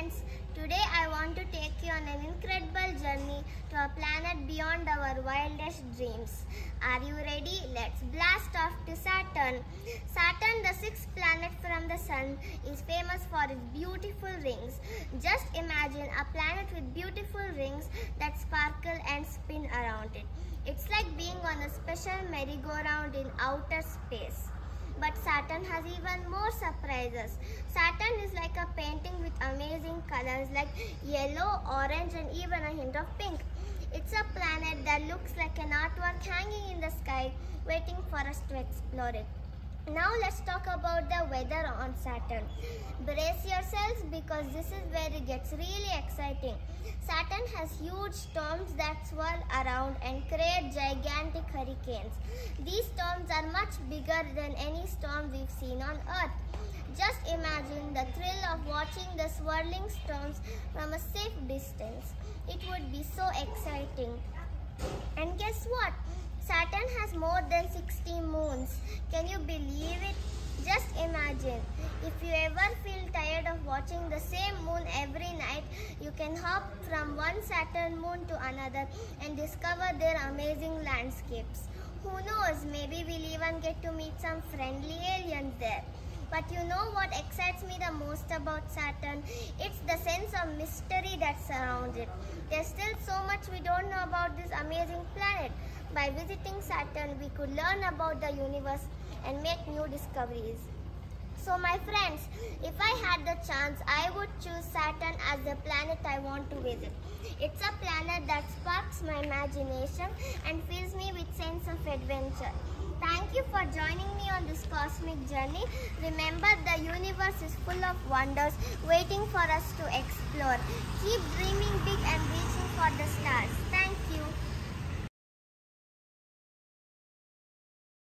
friends, today I want to take you on an incredible journey to a planet beyond our wildest dreams. Are you ready? Let's blast off to Saturn. Saturn, the sixth planet from the Sun, is famous for its beautiful rings. Just imagine a planet with beautiful rings that sparkle and spin around it. It's like being on a special merry-go-round in outer space. But Saturn has even more surprises. Saturn is like a painting with colors like yellow, orange and even a hint of pink. It's a planet that looks like an artwork hanging in the sky waiting for us to explore it. Now let's talk about the weather on Saturn. Brace yourselves because this is where it gets really exciting. Saturn has huge storms that swirl around and create gigantic hurricanes. These storms are much bigger than any storm we've seen on Earth. Just imagine the thrill of watching the swirling storms from a safe distance. It would be so exciting. And guess what? Saturn has more than 60 moons. Can you believe it? Just imagine. If you ever feel tired of watching the same moon every night, you can hop from one Saturn moon to another and discover their amazing landscapes. Who knows, maybe we'll even get to meet some friendly aliens there. But you know what excites me the most about Saturn? It's the sense of mystery that surrounds it. There's still so much we don't know about this amazing planet. By visiting Saturn, we could learn about the universe and make new discoveries. So my friends, if I had the chance, I would choose Saturn as the planet I want to visit. It's a planet that sparks my imagination and fills me with sense of adventure. Thank you for joining me on this cosmic journey. Remember, the universe is full of wonders waiting for us to explore. Keep dreaming big and reaching for the stars.